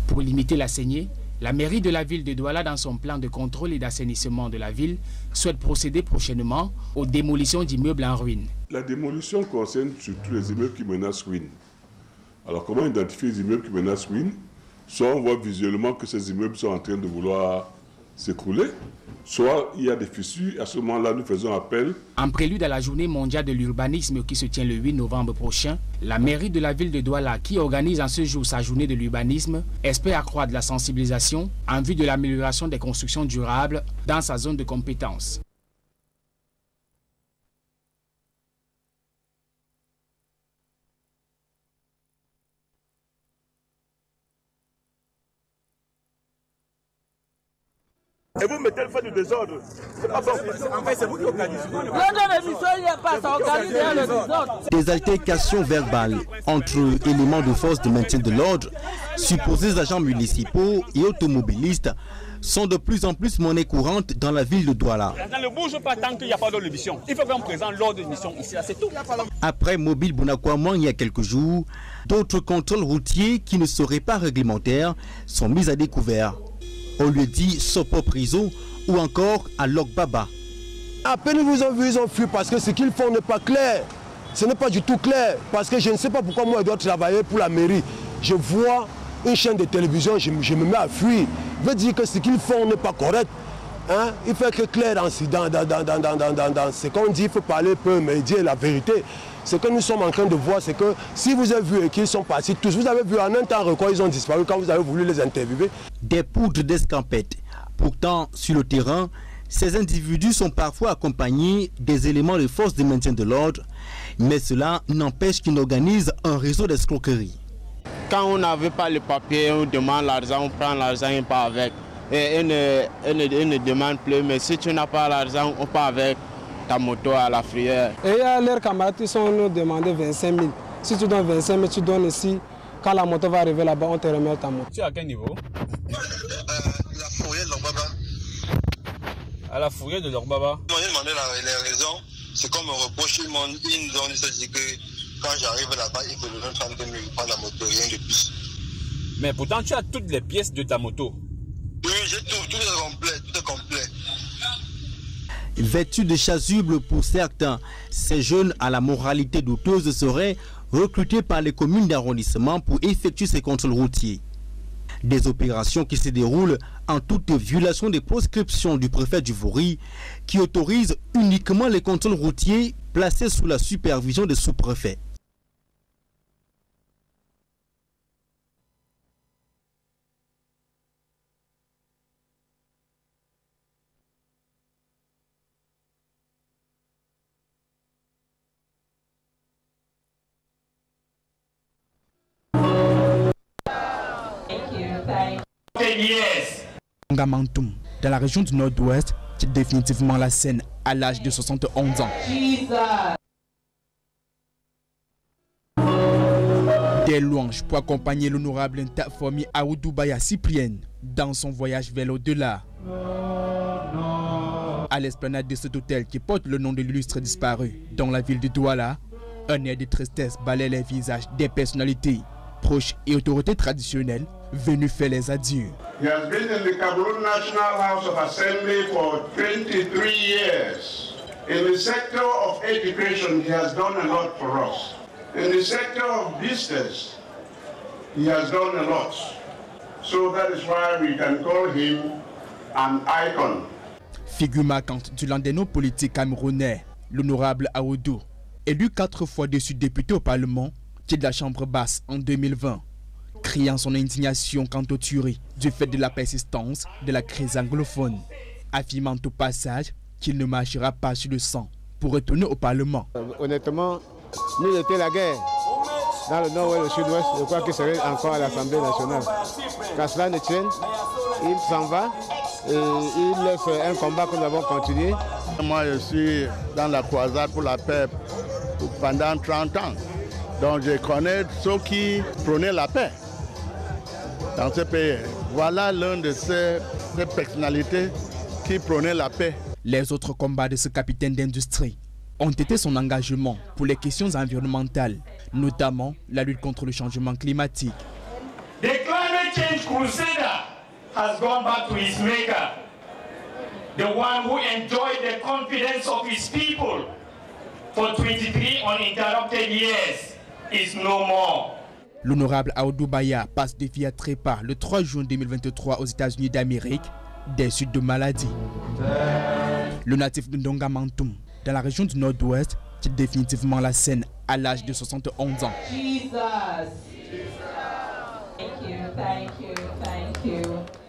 Pour limiter la saignée, la mairie de la ville de Douala, dans son plan de contrôle et d'assainissement de la ville, souhaite procéder prochainement aux démolitions d'immeubles en ruine. La démolition concerne surtout les immeubles qui menacent ruine. Alors comment identifier les immeubles qui menacent ruine? Soit on voit visuellement que ces immeubles sont en train de vouloir s'écrouler, soit il y a des fissures. À ce moment-là, nous faisons appel. En prélude à la journée mondiale de l'urbanisme qui se tient le 8 novembre prochain, la mairie de la ville de Douala, qui organise en ce jour sa journée de l'urbanisme, espère accroître la sensibilisation en vue de l'amélioration des constructions durables dans sa zone de compétence. Et vous mettez le feu du désordre. C'est pas bon. En fait, c'est vous qui organisez. Des altercations verbales entre éléments de force de maintien de l'ordre, supposés agents municipaux et automobilistes sont de plus en plus monnaie courante dans la ville de Douala. Ne bouge pas tant qu'il n'y a pas d'ordre de mission. Il faut qu'on présente l'ordre de mission ici, c'est tout. Après Mobile Bonakwamon il y a quelques jours, d'autres contrôles routiers qui ne seraient pas réglementaires sont mis à découvert. On lui dit Sopo Prison ou encore à Baba. À peine ils vous ont vu, ils ont fui parce que ce qu'ils font n'est pas clair. Ce n'est pas du tout clair parce que je ne sais pas pourquoi moi je dois travailler pour la mairie. Je vois une chaîne de télévision, je, me mets à fuir. Veut dire que ce qu'ils font n'est pas correct. Hein? Il fait que clair dans, dans, ce qu'on dit, il faut parler peu, mais dire la vérité. Ce que nous sommes en train de voir, c'est que si vous avez vu et qu'ils sont partis tous, vous avez vu en un temps record, ils ont disparu quand vous avez voulu les interviewer. Des poudres d'escampette. Pourtant, sur le terrain, ces individus sont parfois accompagnés des éléments de force de maintien de l'ordre, mais cela n'empêche qu'ils organisent un réseau d'escroquerie. Quand on n'avait pas le papier, on demande l'argent, on prend l'argent et on part avec. Et on ne, demande plus, mais si tu n'as pas l'argent, on part avec ta moto à la frière. Et a leurs camarades qui sont nous demander 25 000. Si tu donnes 25 000, tu donnes ici. Quand la moto va arriver là-bas, on te remet ta moto. Tu es à quel niveau? Euh, La fourrière de Lorbaba. À la fourrière de Lorbaba Moi, j'ai demandé les raisons. C'est comme me reproche, ils m'ont dit que quand j'arrive là-bas, il faut donner 30 000 prendre la moto, rien de plus. Mais pourtant, tu as toutes les pièces de ta moto. Oui, j'ai tout, tout est complet, tout est complet. Vêtus de chasubles pour certains, ces jeunes à la moralité douteuse seraient recrutés par les communes d'arrondissement pour effectuer ces contrôles routiers. Des opérations qui se déroulent en toute violation des prescriptions du préfet du Vaury qui autorise uniquement les contrôles routiers placés sous la supervision des sous-préfets. Dans la région du nord-ouest, quitte définitivement la scène à l'âge de 71 ans. Des louanges pour accompagner l'honorable Ntafomi Aoudoubaya Cyprienne dans son voyage vers l'au-delà. À l'esplanade de cet hôtel qui porte le nom de l'illustre disparu dans la ville de Douala, un air de tristesse balaie les visages des personnalités proches et autorités traditionnelles venu faire les adieux. He has been in the Cameroon National House of Assembly for 23 years. In the sector of education, he has done a lot for us. In the sector of business, he has done a lot. So that is why we can call him an icon. Figure marquante du landéno politique camerounais, l'honorable Aoudou, élu quatre fois dessus député au Parlement, qui est de la Chambre basse en 2020 criant son indignation quant aux tueries du fait de la persistance de la crise anglophone, affirmant au passage qu'il ne marchera pas sur le sang pour retourner au Parlement. Euh, honnêtement, nous étions la guerre. Dans le nord et le sud-ouest, je crois qu'il serait encore à l'Assemblée nationale. Quand cela ne tienne, il s'en va et il laisse un combat que nous avons continué. Moi, je suis dans la croisade pour la paix pendant 30 ans. Donc je connais ceux qui prenaient la paix dans ce pays. Voilà l'un de ces, personnalités qui prônait la paix. Les autres combats de ce capitaine d'industrie ont été son engagement pour les questions environnementales, notamment la lutte contre le changement climatique. The climate change crusader has gone back to his maker. The one who enjoyed the confidence of his people for 23 uninterrupted years is no more. L'honorable Aoudou Baya passe de vie à trépas le 3 juin 2023 aux États-Unis d'Amérique des suites de maladies. Le natif de Ndongamantum, dans la région du Nord-Ouest, quitte définitivement la scène à l'âge de 71 ans. Jesus.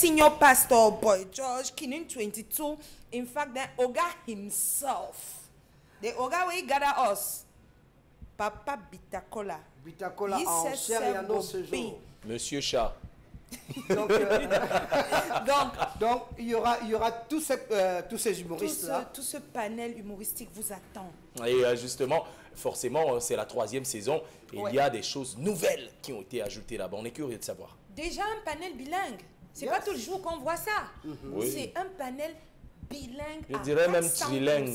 Senior pastor, Boy George, Kinin 22. In fact, then Oga himself, the Oga we gather us, Papa Bitakola. Bitakola ce jour. Monsieur Chat. donc, euh, donc, donc, il y aura, il y aura tous ces, euh, tous ces humoristes-là. Tout, ce panel humoristique vous attend. Et euh, justement, forcément, c'est la troisième saison et il y a des choses nouvelles qui ont été ajoutées là-bas. On est curieux de savoir. Déjà un panel bilingue. C'est pas tous les jours qu'on voit ça. Mhm. C'est un panel bilingue. Je dirais même trilingue.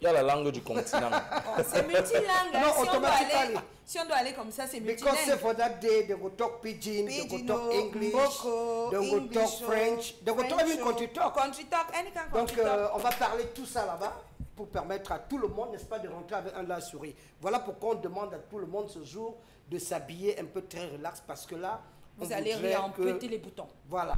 Il y a la langue du continent. Oh, c'est multilingue. Hein. si, on doit aller, si on doit aller comme ça, c'est multilingue. Because for that day, they will talk pidgin, they will talk English, Mboko, they will talk French, they will talk even country talk. Country talk, any kind Donc, euh, on va parler tout ça là-bas pour permettre à tout le monde, n'est-ce pas, de rentrer avec un la souris. Voilà pourquoi on demande à tout le monde ce jour de s'habiller un peu très relax parce que là, vous allez réamputer les boutons. Voilà.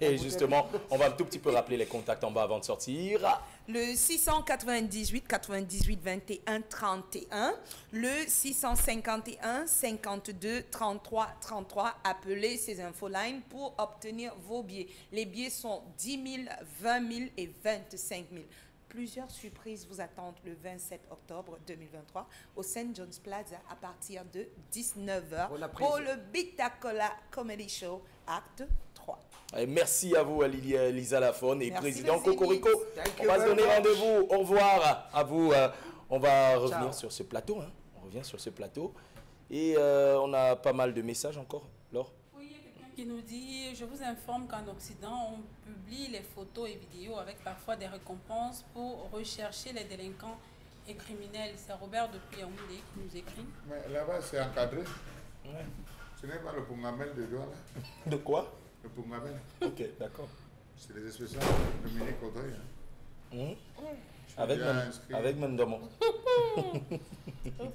Et justement, on va un tout petit peu rappeler les contacts en bas avant de sortir. Le 698 98 21 31. Le 651 52 33 33. Appelez ces infolines pour obtenir vos billets. Les billets sont 10 000, 20 000 et 25 000. Plusieurs surprises vous attendent le 27 octobre 2023 au St. John's Plaza à partir de 19h pour le Bitacola Comedy Show Acte 3. merci à vous, Lisa Lafone et président Cocorico. On va se donner rendez-vous. Au revoir à vous. Euh, on va revenir sur ce plateau. Hein. On revient sur ce plateau. Et euh, on a pas mal de messages encore, Laure qui nous dit Je vous informe qu'en Occident, on publie les photos et vidéos avec parfois des récompenses pour rechercher les délinquants et criminels. C'est Robert depuis Yaoundé qui nous écrit. Mais là-bas, c'est encadré. Ouais. Ce n'est pas le Pungamel de Douala. De quoi? Le Pungamel. Ok, d'accord. C'est les spéciaux de Dominique Audrey. Hein. Mmh. Avec, avec Mendomo.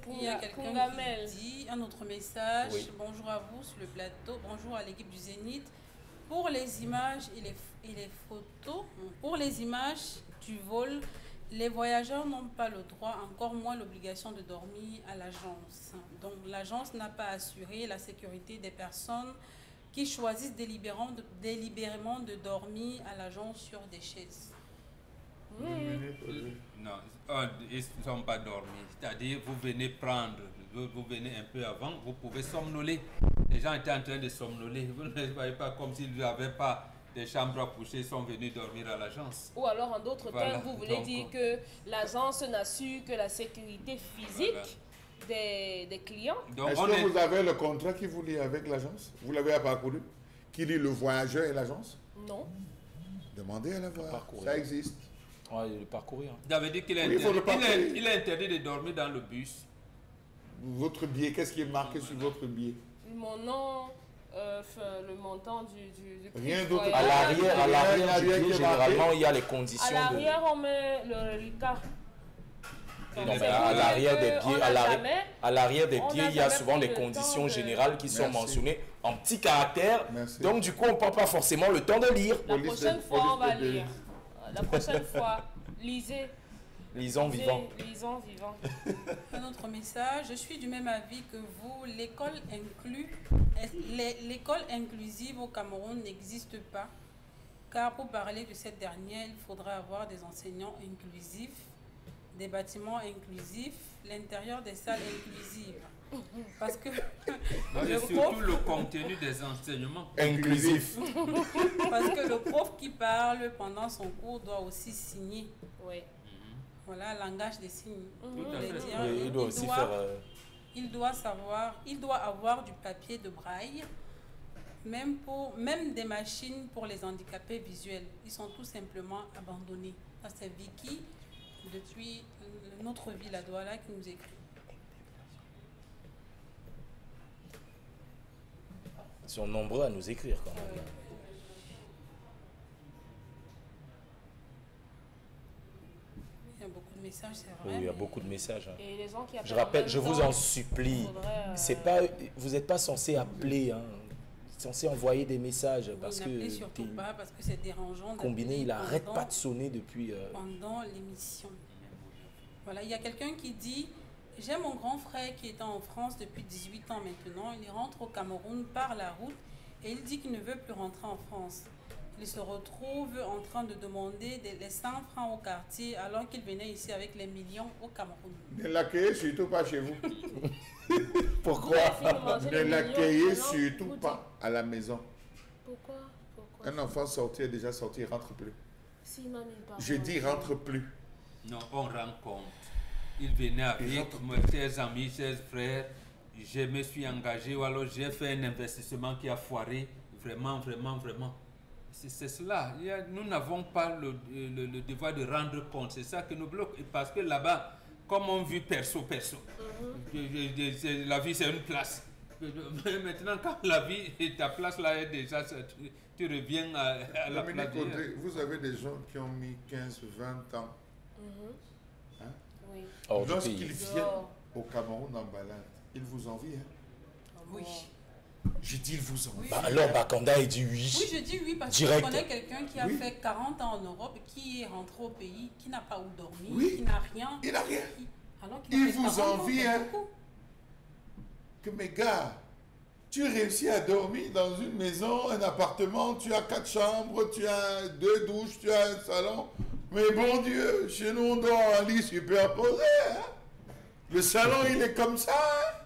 Il y a quelqu'un qui dit un autre message. Bonjour à vous sur le plateau. Bonjour à l'équipe du Zénith. Pour les images et les, et les photos, pour les images du vol, les voyageurs n'ont pas le droit, encore moins l'obligation de dormir à l'agence. Donc l'agence n'a pas assuré la sécurité des personnes qui choisissent délibérément de, délibérément de dormir à l'agence sur des chaises. Non, oh, ils ne sont pas dormis. C'est-à-dire, vous venez prendre, vous venez un peu avant, vous pouvez somnoler. Les gens étaient en train de somnoler. Vous ne voyez pas comme s'ils n'avaient pas des chambres à coucher, sont venus dormir à l'agence. Ou alors, en d'autres termes, vous voulez dire que l'agence n'assure que la sécurité physique des, des, clients? Est-ce que vous avez le contrat qui vous lie avec l'agence? Vous l'avez parcouru Qui lie le voyageur et l'agence? Non. Demandez à la voir. Ça existe. Ouais, il est parcourir. Il avait dit qu'il est, interdit, il est, interdit de dormir dans le bus. Votre billet, qu'est-ce qui est marqué sur votre billet? Mon nom, euh, le montant du, du, Rien d'autre. À l'arrière, à l'arrière du billet, généralement, il y a les conditions. À l'arrière, on met le RICA. à l'arrière des billets, à l'arrière des billets, il y a souvent les conditions générales qui sont mentionnées en petits caractères. Donc du coup, on ne prend pas forcément le temps de lire. La prochaine fois, on va lire la prochaine fois, lisez. Lisons vivant. Lisons vivant. Un autre message. Je suis du même avis que vous. L'école l'école inclusive au Cameroun n'existe pas. Car pour parler de cette dernière, il faudra avoir des enseignants inclusifs, des bâtiments inclusifs, l'intérieur des salles inclusives. Parce que. le surtout le contenu des enseignements inclusifs. Parce que le prof qui parle pendant son cours doit aussi signer. Oui. Voilà, langage des signes. il, doit aussi faire. Euh, il doit savoir, il doit avoir du papier de braille. Même, pour, même des machines pour les handicapés visuels. Ils sont tout simplement abandonnés. C'est Vicky, depuis notre ville à Douala, qui nous écrit. Ils sont nombreux à nous écrire quand même. Il y a beaucoup de messages, c'est vrai. Oui, il y a beaucoup de messages. Hein. Et les gens qui je rappelle, je vous en supplie. C'est pas, vous n'êtes pas censé appeler, hein. censé envoyer des messages parce que. surtout pas parce que c'est dérangeant. Combiné, il n'arrête pas de sonner depuis. Euh, pendant l'émission. Voilà, il y a quelqu'un qui dit j'ai mon grand frère qui est en France depuis 18 ans maintenant. Il rentre au Cameroun par la route et il dit qu'il ne veut plus rentrer en France. il se retrouve en train de demander les 100 francs au quartier alors qu'il venait ici avec les millions au Cameroun. Ne l'accueillez surtout pas chez vous. Pourquoi Ne l'accueillez surtout pas à la maison. Pourquoi, Un enfant sorti est déjà sorti, il rentre plus. Je dis rentre plus. Non, on rend compte. Il venait avec mes amis, chers frères. Je me suis engagé ou alors j'ai fait un investissement qui a foiré. Vraiment, vraiment, vraiment. C'est cela. nous n'avons pas le, devoir de rendre compte. C'est ça que nous bloque. Parce que là-bas, comme on vit perso, perso, la vie c'est une place. Maintenant, quand la vie et ta place là est déjà, tu, reviens à, la place. vous avez des gens qui ont mis 15, 20 ans. Mhm. Oui. Lorsqu'ils viennent au Cameroun en balade, ils vous envient? Hein? Oui. Je dis, il vous envie. Bah, alors, Bakanda, il dit oui. Oui, je dis oui parce que je connais quelqu'un qui a fait 40 ans en Europe, qui est rentré au pays, qui n'a pas où dormir, qui n'a rien. Il n'a rien. il vous envie, hein. Que mes gars, tu réussis à dormir dans une maison, un appartement, tu as quatre chambres, tu as deux douches, tu as un salon. Mais bon Dieu, chez nous, on dort en lit superposé. Hein. Le salon, il est comme ça. Hein.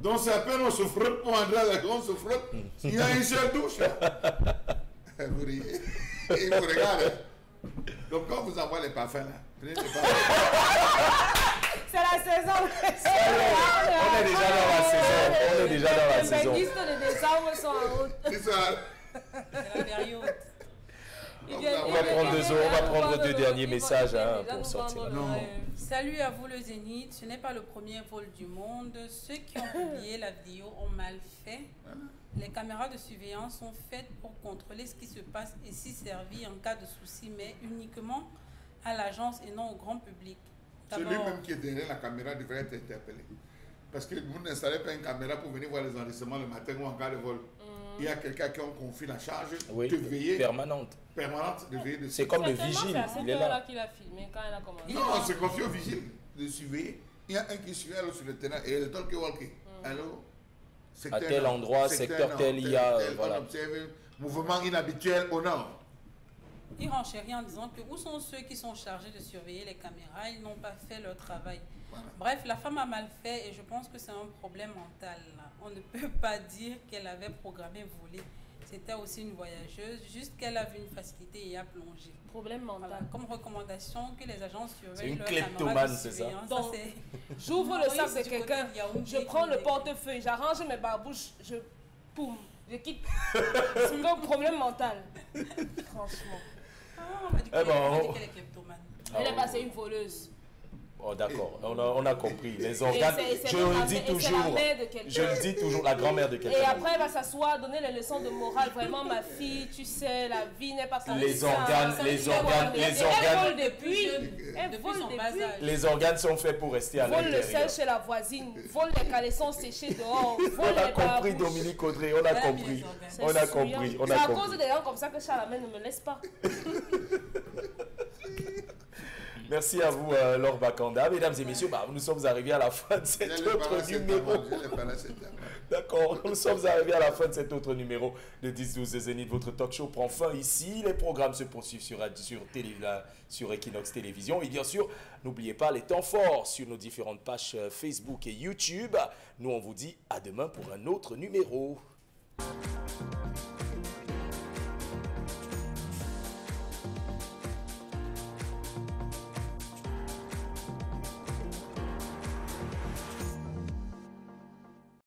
Donc c'est à peine on se frotte pour entrer on se frotte. Il y a une seule douche. vous riez. Il vous regarde. Donc quand vous envoie les parfums là, prenez les parfums. C'est la saison. On est déjà dans la saison. On est déjà dans la saison. Les de décembre sont en route. C'est ça. C'est la période. On va prendre deux, on va prendre deux derniers messages hein, pour sortir. Salut à vous le Zénith. Ce n'est pas le premier vol du monde. Ceux qui ont publié la vidéo ont mal fait. Les caméras de surveillance sont faites pour contrôler ce qui se passe et s'y servir en cas de souci, mais uniquement à l'agence et non au grand public. Celui-même qui est derrière la caméra devrait être interpellé. Parce que vous n'installez pas une caméra pour venir voir les enregistrements le matin ou en cas de vol. Il y a quelqu'un qui a confie la charge de veiller. Permanente. Permanente de veiller C'est comme le vigile. il est là. qu'il a filmé quand il a commencé. Non, c'est confié au vigile de surveiller. Il y a un qui suit alors sur le terrain et il est talkie walkie. Mm. Alors, à tel endroit, secteur, tel, il y a. voilà. mouvement inhabituel au nord. Il renchérit en disant que où sont ceux qui sont chargés de surveiller les caméras? Ils n'ont pas fait leur travail. Bref, la femme a mal fait et je pense que c'est un problème mental. On ne peut pas dire qu'elle avait programmé voler. C'était aussi une voyageuse, juste qu'elle a vu une facilité et a plongé. Problème mental. comme recommandation que les agents surveillent. C'est une cleptomane, c'est ça. j'ouvre le sac de quelqu'un, je prends le portefeuille, j'arrange mes barbouches, je poum, je quitte. c'est un problème mental. Franchement. Ah, on eh ben, qu'elle est kleptomane. Elle est passée une voleuse. Oh, d'accord, on a, on a, compris. Les organes, je le dis toujours, je le dis toujours, la grand-mère de quelqu'un. Et après, elle va s'asseoir, donner les leçons de morale. Vraiment, ma fille, tu sais, la vie n'est pas comme les Organes, les organes, les organes, elle depuis, elle vole depuis. Les organes sont faits pour rester à l'intérieur. Vole le sel chez la voisine, vole les caleçons séchés dehors, vole On a compris, Dominique Audrey, on a compris. On a compris, on a compris. C'est à cause des gens comme ça que Charlemagne ne me laisse pas. Merci à vous, euh, Laure Bakanda. Mesdames et messieurs, bah, nous sommes arrivés à la fin de cet autre numéro. D'accord, nous sommes arrivés à la fin de cet autre numéro de 10-12 Zénith. Votre talk show prend fin ici. Les programmes se poursuivent sur, sur, sur Equinox Télévision. Et bien sûr, n'oubliez pas les temps forts sur nos différentes pages euh, Facebook et YouTube. Nous, on vous dit à demain pour un autre numéro.